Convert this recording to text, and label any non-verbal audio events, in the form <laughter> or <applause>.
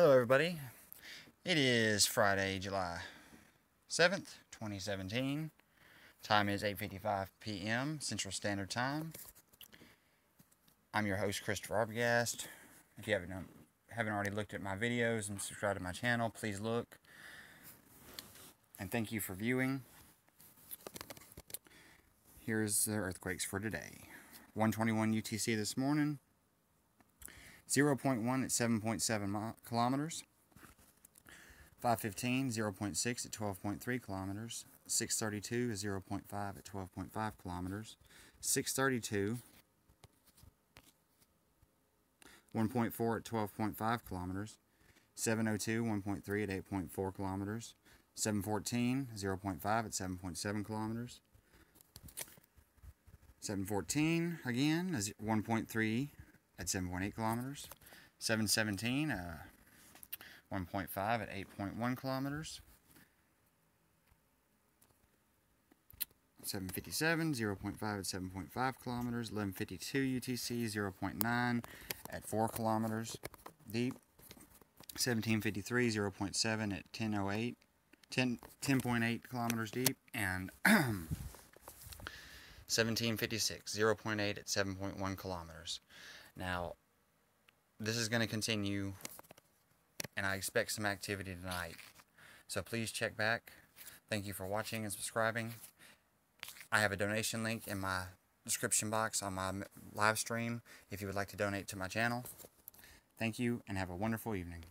Hello everybody. It is Friday, July 7th, 2017. Time is 8.55 p.m. Central Standard Time. I'm your host, Christopher Arbogast. If you haven't, um, haven't already looked at my videos and subscribed to my channel, please look. And thank you for viewing. Here's the earthquakes for today. 121 UTC this morning. 0.1 at 7.7 kilometers. 515, 0.6 at 12.3 kilometers. 632 is 0.5 at 12.5 kilometers. 632, 1.4 at 12.5 kilometers. 702, 1.3 at 8.4 kilometers. 714, 0.5 at 7.7 kilometers. 714 again is 1.3 at 7.8 kilometers. 717, uh, 1.5 at 8.1 kilometers. 757, 0.5 at 7.5 kilometers. 1152 UTC, 0.9 at 4 kilometers deep. 1753, 0.7 at 1008, 10, kilometers deep. And <clears throat> 1756, 0.8 at 7.1 kilometers. Now, this is going to continue, and I expect some activity tonight. So please check back. Thank you for watching and subscribing. I have a donation link in my description box on my live stream if you would like to donate to my channel. Thank you, and have a wonderful evening.